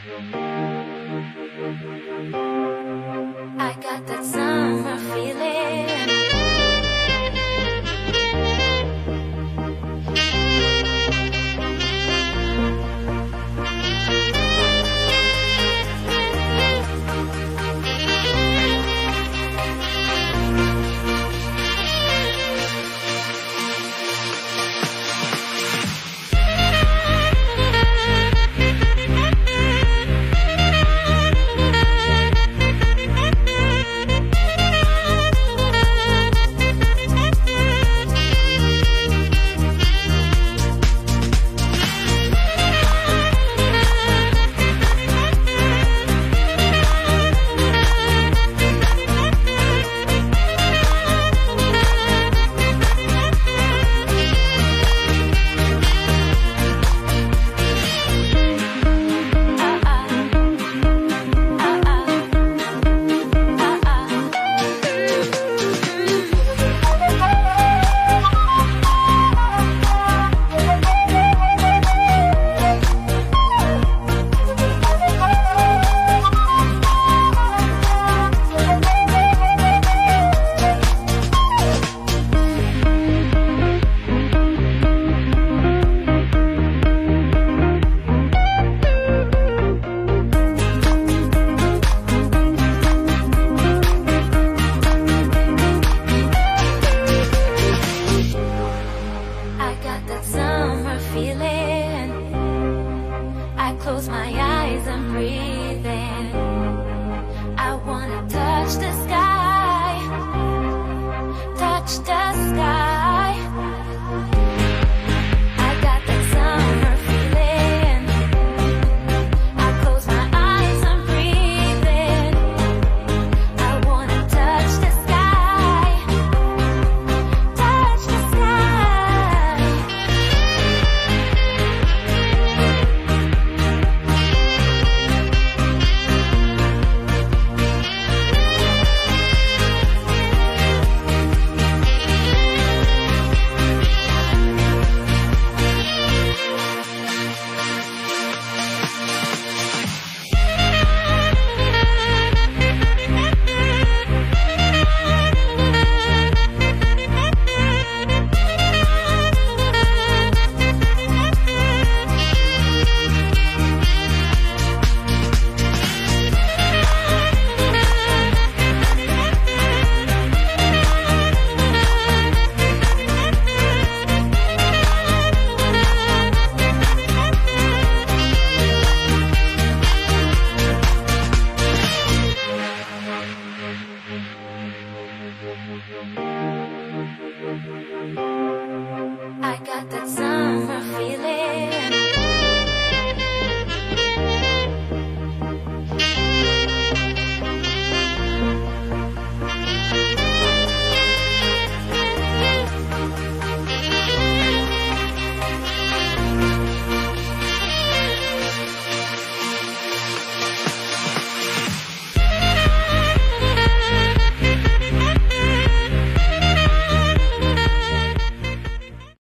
I got that summer feeling. close my eyes and breathe. I got that sound.